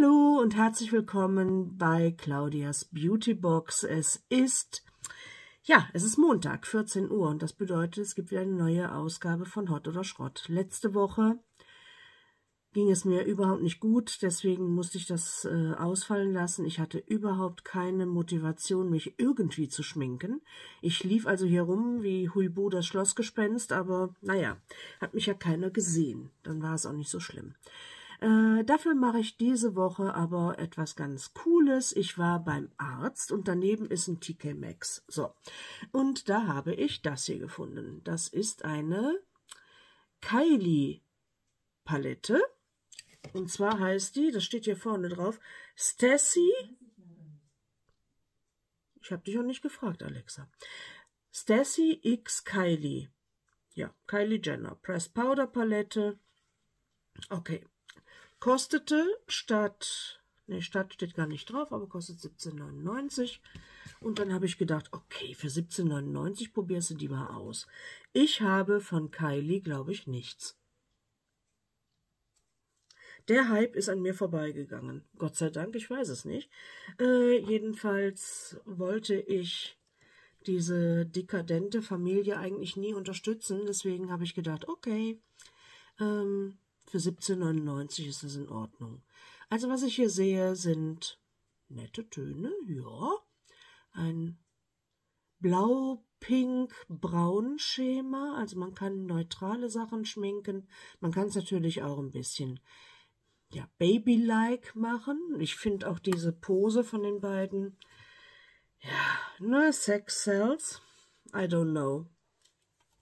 Hallo und herzlich willkommen bei Claudias Beauty Box. Es ist, ja, es ist Montag, 14 Uhr und das bedeutet, es gibt wieder eine neue Ausgabe von Hot oder Schrott. Letzte Woche ging es mir überhaupt nicht gut, deswegen musste ich das äh, ausfallen lassen. Ich hatte überhaupt keine Motivation, mich irgendwie zu schminken. Ich lief also hier rum wie Huibu das Schlossgespenst, aber naja, hat mich ja keiner gesehen. Dann war es auch nicht so schlimm. Äh, dafür mache ich diese Woche aber etwas ganz Cooles. Ich war beim Arzt und daneben ist ein TK Maxx. So, und da habe ich das hier gefunden. Das ist eine Kylie Palette. Und zwar heißt die, das steht hier vorne drauf, Stacy. Ich habe dich auch nicht gefragt, Alexa. Stacy X Kylie. Ja, Kylie Jenner. Pressed Powder Palette. Okay, Kostete statt, ne, statt steht gar nicht drauf, aber kostet 17,99. Und dann habe ich gedacht, okay, für 17,99 probierst du die mal aus. Ich habe von Kylie, glaube ich, nichts. Der Hype ist an mir vorbeigegangen. Gott sei Dank, ich weiß es nicht. Äh, jedenfalls wollte ich diese dekadente Familie eigentlich nie unterstützen. Deswegen habe ich gedacht, okay, ähm, für 17,99 ist das in Ordnung. Also was ich hier sehe, sind nette Töne, ja. Ein blau-pink-braun Schema. Also man kann neutrale Sachen schminken. Man kann es natürlich auch ein bisschen ja, Baby-like machen. Ich finde auch diese Pose von den beiden, ja, ne, Sex Cells. I don't know.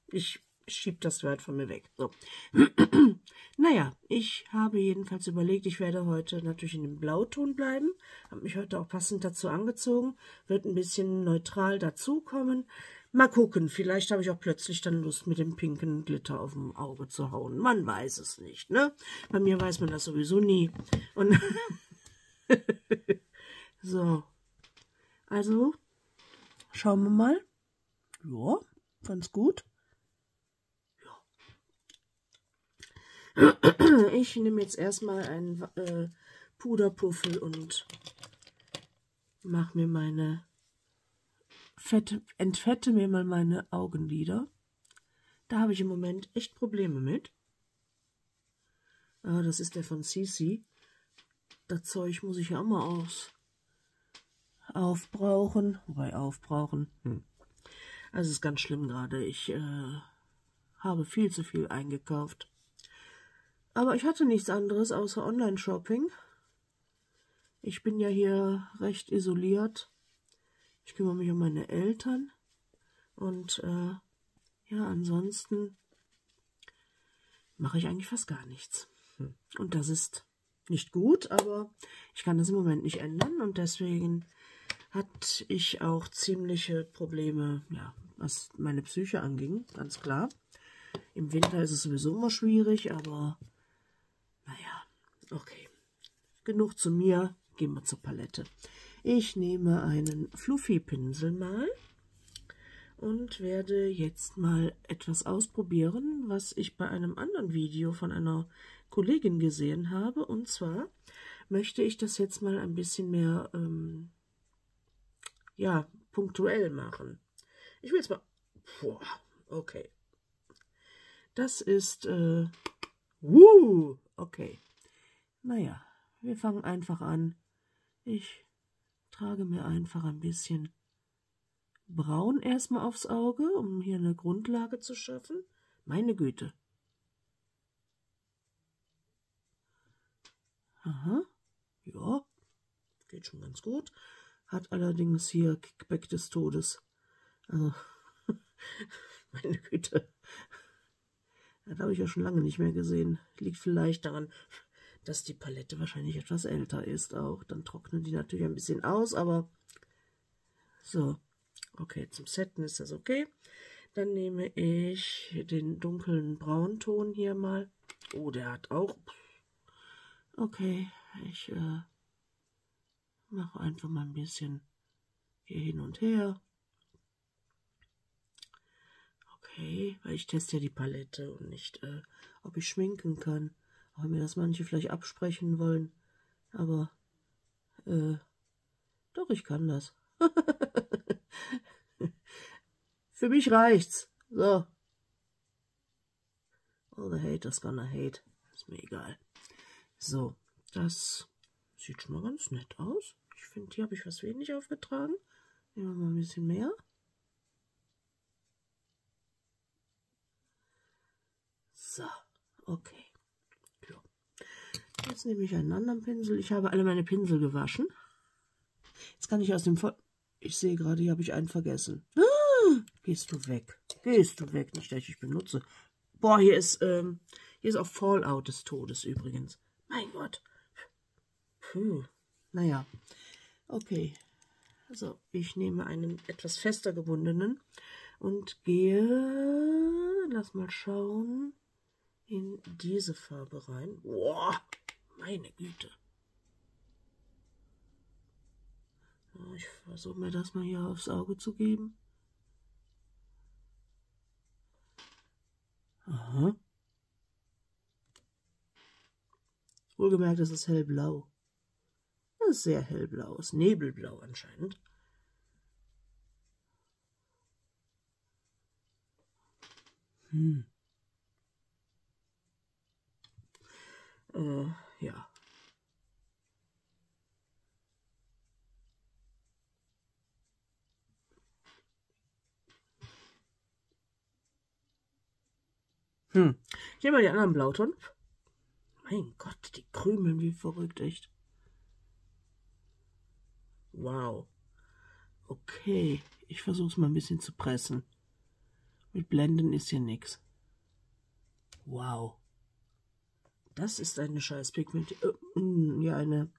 Ich schiebe das Wort von mir weg. So. naja, ich habe jedenfalls überlegt, ich werde heute natürlich in dem Blauton bleiben. Habe mich heute auch passend dazu angezogen. Wird ein bisschen neutral dazukommen. Mal gucken, vielleicht habe ich auch plötzlich dann Lust, mit dem pinken Glitter auf dem Auge zu hauen. Man weiß es nicht, ne? Bei mir weiß man das sowieso nie. Und so. Also, schauen wir mal. Ja, ganz gut. Ich nehme jetzt erstmal einen äh, Puderpuffel und mache mir meine Fette, entfette mir mal meine Augenlider. Da habe ich im Moment echt Probleme mit. Ah, das ist der von Sisi. Das Zeug muss ich ja auch mal aus aufbrauchen. Wobei aufbrauchen. Hm. Also ist ganz schlimm gerade. Ich äh, habe viel zu viel eingekauft. Aber ich hatte nichts anderes außer Online-Shopping. Ich bin ja hier recht isoliert. Ich kümmere mich um meine Eltern. Und äh, ja, ansonsten mache ich eigentlich fast gar nichts. Hm. Und das ist nicht gut, aber ich kann das im Moment nicht ändern. Und deswegen hatte ich auch ziemliche Probleme, ja, was meine Psyche anging, ganz klar. Im Winter ist es sowieso immer schwierig, aber Okay, genug zu mir, gehen wir zur Palette. Ich nehme einen Fluffy-Pinsel mal und werde jetzt mal etwas ausprobieren, was ich bei einem anderen Video von einer Kollegin gesehen habe. Und zwar möchte ich das jetzt mal ein bisschen mehr, ähm, ja, punktuell machen. Ich will es mal, boah, okay. Das ist, äh, wuh, okay. Naja, wir fangen einfach an. Ich trage mir einfach ein bisschen Braun erstmal aufs Auge, um hier eine Grundlage zu schaffen. Meine Güte. Aha, ja, geht schon ganz gut. Hat allerdings hier Kickback des Todes. Also, meine Güte. Das habe ich ja schon lange nicht mehr gesehen. Liegt vielleicht daran, dass die Palette wahrscheinlich etwas älter ist auch. Dann trocknen die natürlich ein bisschen aus, aber so. Okay, zum Setten ist das okay. Dann nehme ich den dunklen Braunton hier mal. Oh, der hat auch... Okay, ich äh, mache einfach mal ein bisschen hier hin und her. Okay, weil ich teste ja die Palette und nicht, äh, ob ich schminken kann. Auch wenn mir das manche vielleicht absprechen wollen. Aber, äh, doch, ich kann das. Für mich reicht's. So. All the haters gonna hate. Ist mir egal. So, das sieht schon mal ganz nett aus. Ich finde, hier habe ich was wenig aufgetragen. Nehmen wir mal ein bisschen mehr. So, okay. Ja. Jetzt nehme ich einen anderen Pinsel. Ich habe alle meine Pinsel gewaschen. Jetzt kann ich aus dem... Voll ich sehe gerade, hier habe ich einen vergessen. Ah, gehst du weg. Gehst du weg. Nicht, dass ich benutze. Boah, hier ist, ähm, hier ist auch Fallout des Todes übrigens. Mein Gott. Puh. Naja. Okay. Also, ich nehme einen etwas fester gebundenen und gehe, lass mal schauen, in diese Farbe rein. Boah, meine Güte. Ich versuche mir das mal hier aufs Auge zu geben. Aha. Wohlgemerkt, es ist hellblau. Das ist sehr hellblau, ist nebelblau anscheinend. Hm. Äh, ja. Hm. Ich nehme mal die anderen Blauton. Mein Gott, die krümeln wie verrückt, echt. Wow. Okay, ich versuche es mal ein bisschen zu pressen. Mit Blenden ist hier nichts. Wow. Das ist eine scheiß Pigment. Äh, mm, ja, eine...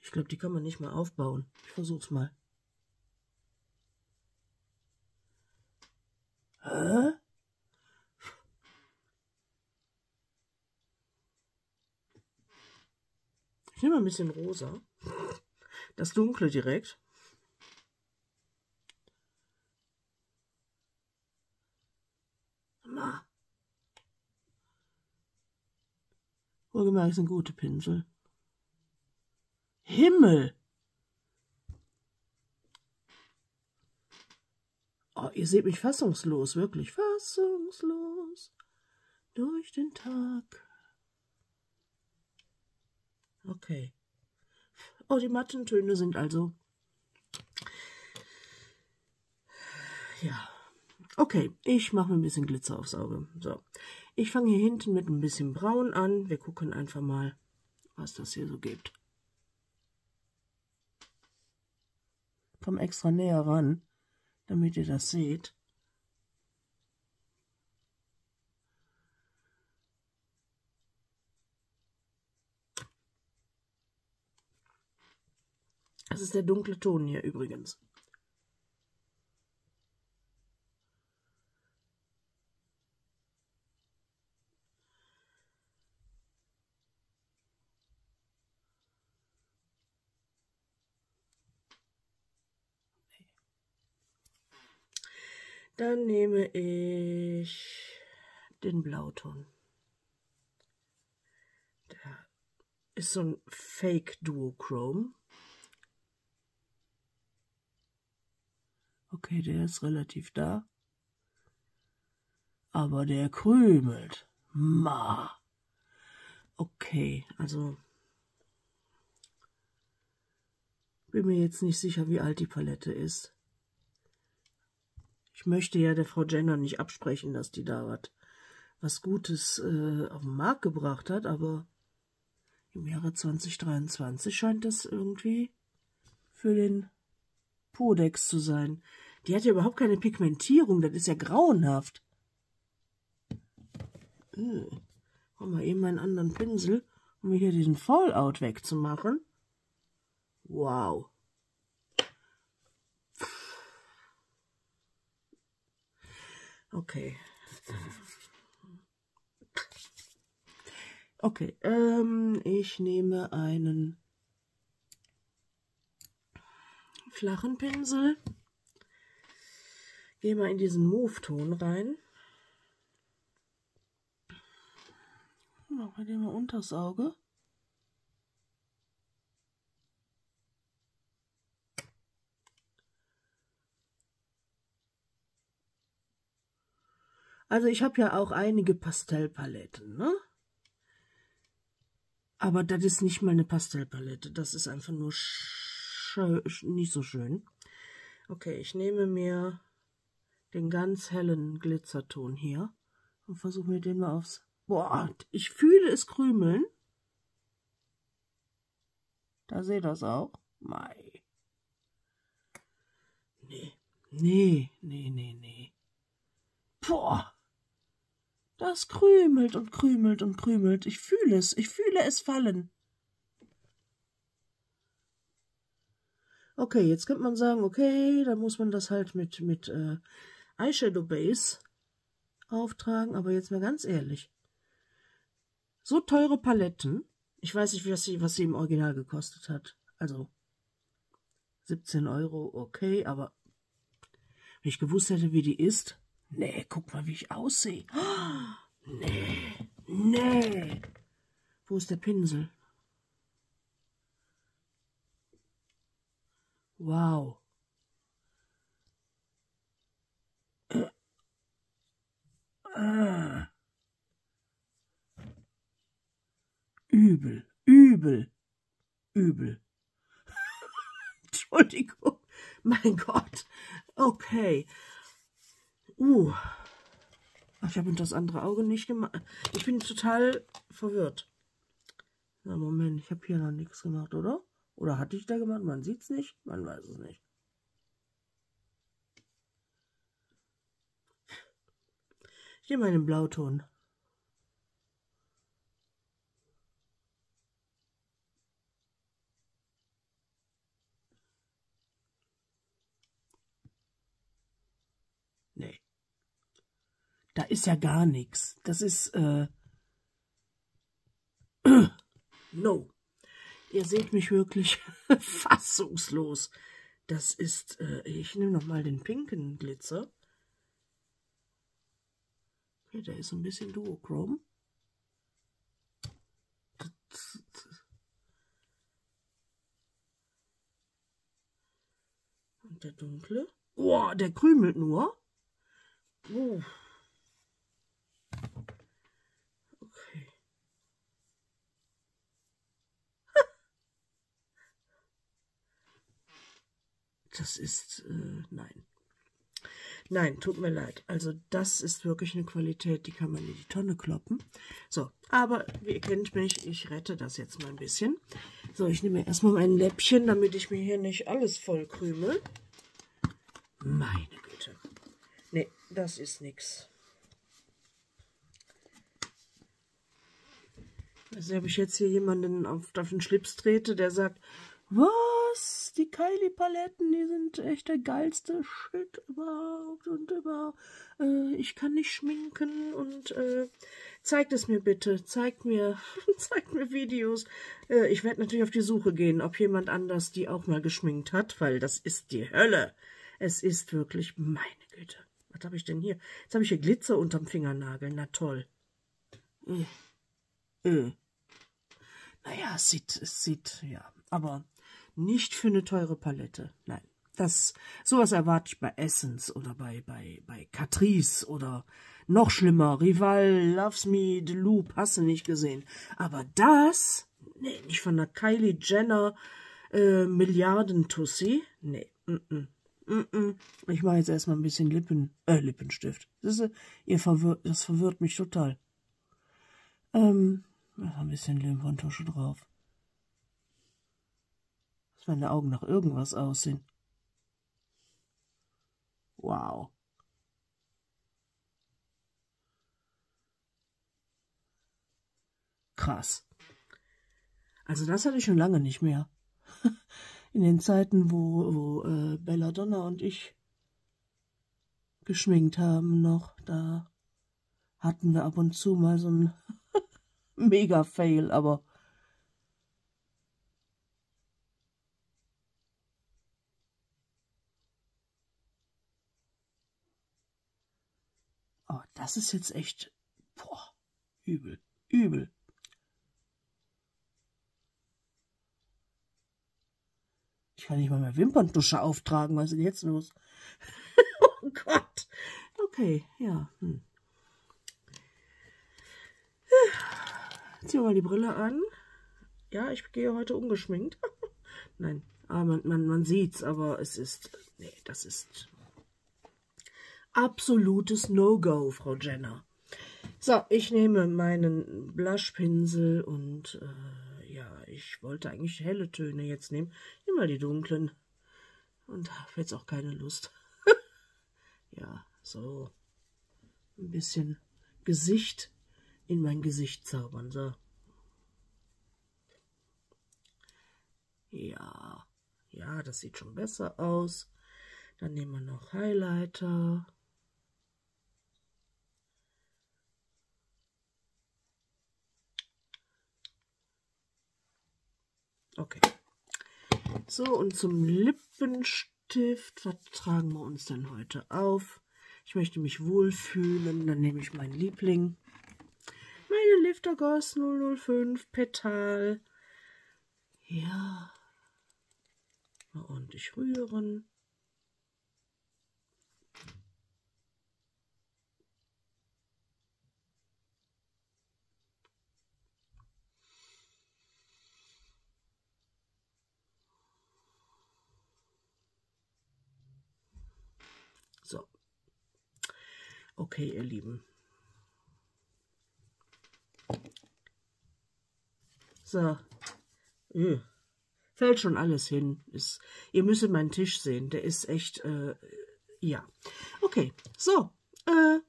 Ich glaube, die kann man nicht mal aufbauen. Ich versuch's mal. Hä? Ich nehme mal ein bisschen rosa. Das dunkle direkt. Ma. Wohlgemerkt sind gute Pinsel. Himmel! Oh, ihr seht mich fassungslos, wirklich fassungslos durch den Tag. Okay. Oh, die matten Töne sind also. Ja. Okay, ich mache mir ein bisschen Glitzer aufs Auge. So. Ich fange hier hinten mit ein bisschen Braun an. Wir gucken einfach mal, was das hier so gibt. Komm extra näher ran damit ihr das seht. Das ist der dunkle Ton hier übrigens. Dann nehme ich den Blauton. Der ist so ein Fake Duochrome. Okay, der ist relativ da. Aber der krümelt. Ma. Okay, also bin mir jetzt nicht sicher, wie alt die Palette ist. Ich möchte ja der Frau Jenner nicht absprechen, dass die da was, was Gutes äh, auf den Markt gebracht hat, aber im Jahre 2023 scheint das irgendwie für den Podex zu sein. Die hat ja überhaupt keine Pigmentierung, das ist ja grauenhaft. Äh, Machen wir eben einen anderen Pinsel, um hier diesen Fallout wegzumachen. Wow. Okay. Okay, ähm, ich nehme einen flachen Pinsel. Gehe mal in diesen Move-Ton rein. Machen wir den mal unters Auge. Also ich habe ja auch einige Pastellpaletten, ne? Aber das ist nicht mal eine Pastellpalette. Das ist einfach nur nicht so schön. Okay, ich nehme mir den ganz hellen Glitzerton hier und versuche mir den mal aufs... Boah, ich fühle es krümeln. Da seht ihr das auch. Mai. Nee, nee, nee, nee, nee. Boah. Das krümelt und krümelt und krümelt. Ich fühle es, ich fühle es fallen. Okay, jetzt könnte man sagen, okay, dann muss man das halt mit, mit äh, Eyeshadow Base auftragen, aber jetzt mal ganz ehrlich. So teure Paletten, ich weiß nicht, was sie, was sie im Original gekostet hat. Also 17 Euro, okay, aber wenn ich gewusst hätte, wie die ist, Nee, guck mal, wie ich aussehe. nee, nee. Wo ist der Pinsel? Wow. Äh. Ah. Übel, übel, übel. Entschuldigung, mein Gott. Okay. Uh. Ich habe das andere Auge nicht gemacht. Ich bin total verwirrt. Na, Moment, ich habe hier noch nichts gemacht, oder? Oder hatte ich da gemacht? Man sieht es nicht, man weiß es nicht. Ich nehme einen Blauton. Nee. Da ist ja gar nichts. Das ist, äh, no. Ihr seht mich wirklich fassungslos. Das ist, äh, ich nehme nochmal den pinken Glitzer. Okay, der ist ein bisschen duochrom. Und der dunkle. Oh, der krümelt nur. Oh. Das ist, äh, nein. Nein, tut mir leid. Also das ist wirklich eine Qualität, die kann man in die Tonne kloppen. So, aber ihr kennt mich, ich rette das jetzt mal ein bisschen. So, ich nehme erstmal mein Läppchen, damit ich mir hier nicht alles voll krümel. Meine Güte. Nee, das ist nix. Also ob ich jetzt hier jemanden auf, auf den Schlips trete, der sagt, was? Die Kylie-Paletten, die sind echt der geilste Shit überhaupt und überhaupt. Äh, ich kann nicht schminken und äh, zeigt es mir bitte. Zeigt mir, zeigt mir Videos. Äh, ich werde natürlich auf die Suche gehen, ob jemand anders die auch mal geschminkt hat, weil das ist die Hölle. Es ist wirklich meine Güte. Was habe ich denn hier? Jetzt habe ich hier Glitzer unterm Fingernagel. Na toll. Äh. Äh. Naja, es sieht, es sieht, ja. Aber nicht für eine teure Palette. Nein. Das, sowas erwarte ich bei Essence oder bei, bei, bei Catrice oder noch schlimmer, Rival, Loves Me, The Loop, hast du nicht gesehen. Aber das, nee, nicht von der Kylie Jenner äh, Milliarden-Tussi. Nee, mm -mm. Ich mache jetzt erstmal ein bisschen Lippen, äh, Lippenstift. Das, ist, ihr verwirrt, das verwirrt mich total. Ähm, ein bisschen Lippentusche drauf meine Augen nach irgendwas aussehen. Wow. Krass. Also das hatte ich schon lange nicht mehr. In den Zeiten, wo, wo äh, Belladonna und ich geschminkt haben noch, da hatten wir ab und zu mal so ein Mega-Fail, aber das ist jetzt echt boah, übel, übel. Ich kann nicht mal mehr Wimperntusche auftragen. Was ist denn jetzt los? oh Gott. Okay, ja. Hm. Ziehen wir mal die Brille an. Ja, ich gehe heute ungeschminkt. Nein, ah, man, man, man sieht's, aber es ist. Nee, das ist absolutes No-Go, Frau Jenner. So, ich nehme meinen Blushpinsel und äh, ja, ich wollte eigentlich helle Töne jetzt nehmen. Nimm mal die dunklen. Und habe jetzt auch keine Lust. ja, so ein bisschen Gesicht in mein Gesicht zaubern. So. Ja, ja, das sieht schon besser aus. Dann nehmen wir noch Highlighter. Okay. So, und zum Lippenstift, was tragen wir uns denn heute auf? Ich möchte mich wohlfühlen, dann nehme ich meinen Liebling. Meine Liftergoss 005 Petal. Ja. Mal ordentlich rühren. Okay, ihr Lieben. So. Öh. Fällt schon alles hin. Ist, ihr müsst meinen Tisch sehen. Der ist echt, äh, ja. Okay, so. Äh,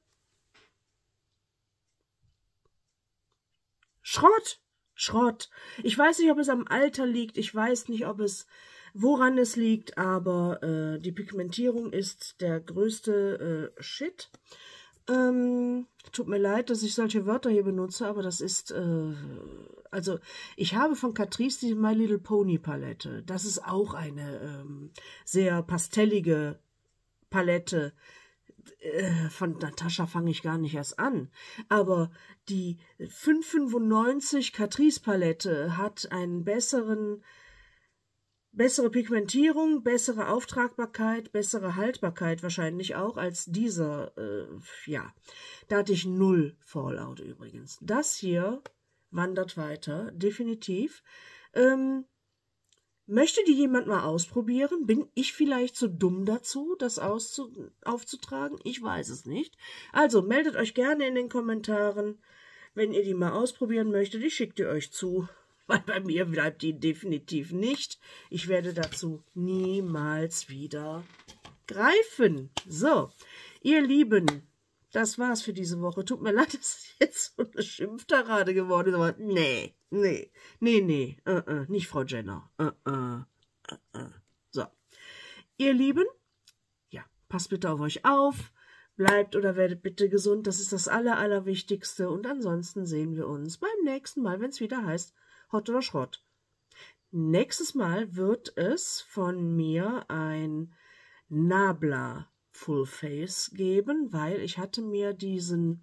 Schrott. Schrott. Ich weiß nicht, ob es am Alter liegt. Ich weiß nicht, ob es woran es liegt, aber äh, die Pigmentierung ist der größte äh, Shit. Ähm, tut mir leid, dass ich solche Wörter hier benutze, aber das ist, äh, also ich habe von Catrice die My Little Pony Palette. Das ist auch eine ähm, sehr pastellige Palette. Äh, von Natascha fange ich gar nicht erst an. Aber die 595 Catrice Palette hat einen besseren bessere Pigmentierung, bessere Auftragbarkeit, bessere Haltbarkeit wahrscheinlich auch als dieser, äh, ja, da hatte ich null Fallout übrigens. Das hier wandert weiter, definitiv. Ähm, möchte die jemand mal ausprobieren? Bin ich vielleicht zu dumm dazu, das aufzutragen? Ich weiß es nicht. Also meldet euch gerne in den Kommentaren, wenn ihr die mal ausprobieren möchtet. Ich schicke die euch zu weil bei mir bleibt die definitiv nicht. Ich werde dazu niemals wieder greifen. So, ihr Lieben, das war's für diese Woche. Tut mir leid, dass es jetzt so eine Schimpfterade geworden ist, aber nee, nee, nee, nee, uh -uh, nicht Frau Jenner. Uh so, ihr Lieben, ja, passt bitte auf euch auf. Bleibt oder werdet bitte gesund, das ist das Aller, Allerwichtigste. Und ansonsten sehen wir uns beim nächsten Mal, wenn es wieder heißt Hot oder Schrott. Nächstes Mal wird es von mir ein Nabla Full Face geben, weil ich hatte mir diesen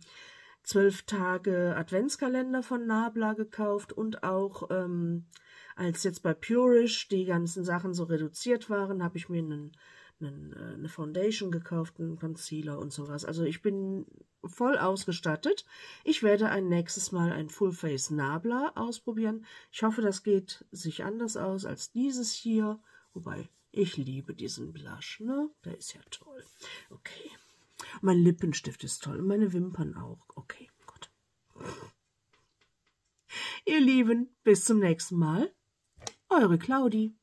zwölf Tage Adventskalender von Nabla gekauft und auch ähm, als jetzt bei Purish die ganzen Sachen so reduziert waren, habe ich mir einen einen, äh, eine Foundation gekauft, einen Concealer und sowas. Also ich bin voll ausgestattet. Ich werde ein nächstes Mal ein Full Face Nabla ausprobieren. Ich hoffe, das geht sich anders aus als dieses hier. Wobei, ich liebe diesen Blush, ne? Der ist ja toll. Okay. Mein Lippenstift ist toll und meine Wimpern auch. Okay, gut. Ihr Lieben, bis zum nächsten Mal. Eure Claudi.